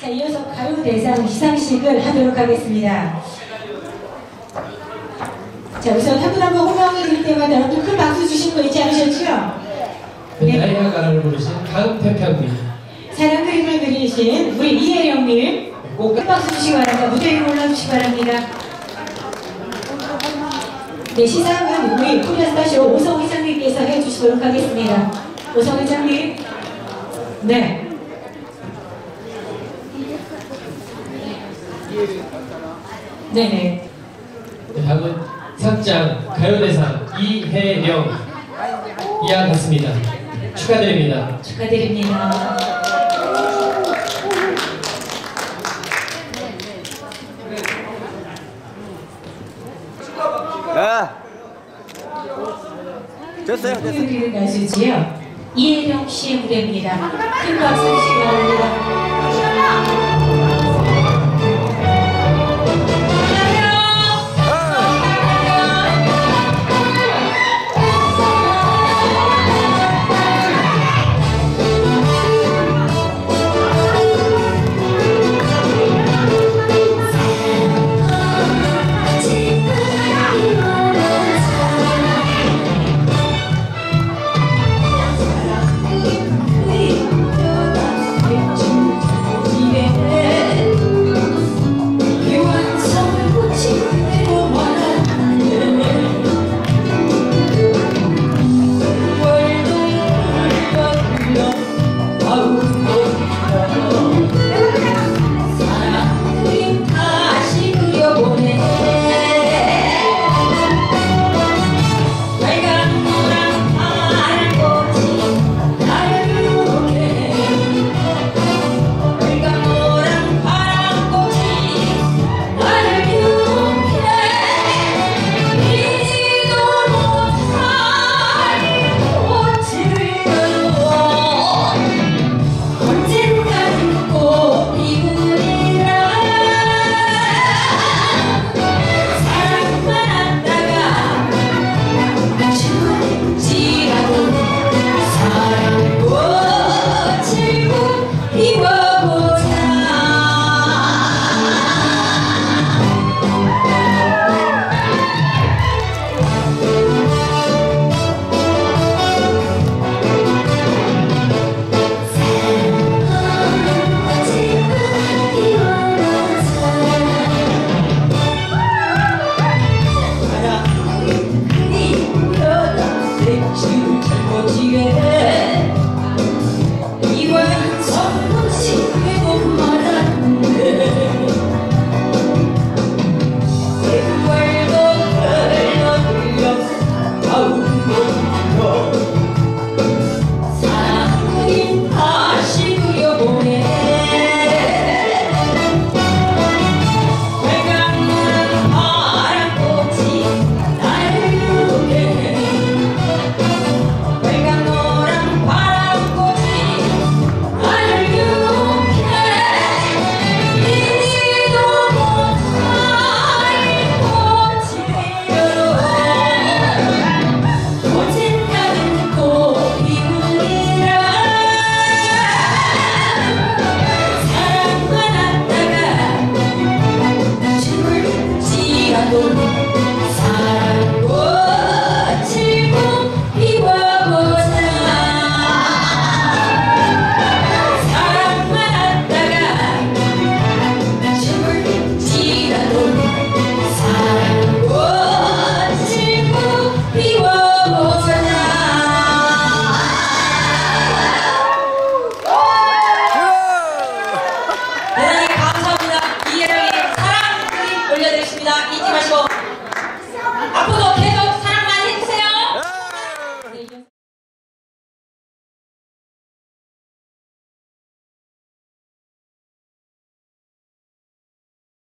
자, 이어서 가요 대상 시상식을 하도록 하겠습니다. 자, 우선 한 분 한 분 호명해 드릴 때마다 여러분 큰 박수 주신 거 잊지 않으셨죠? 네. 나이가 가라를 부르신 강태평님 사랑 그림을 그리신 우리 이혜령님 꼭큰 박수 주시기 바랍니다. 무대 위로 올라주시기 바랍니다. 네, 시상은 우리 코리아스타쇼 오성 회장님께서 해주시도록 하겠습니다. 오성 회장님. 네. 네 네. 다음은 상장 가요대상 이혜령 이하 같습니다. 축하드립니다. 축하드립니다. 야. 됐어요, 됐어요. 가수지요. 이혜령 씨의 무대입니다. 큰 박수 주시기 바랍니다. 대단히 감사합니다. 이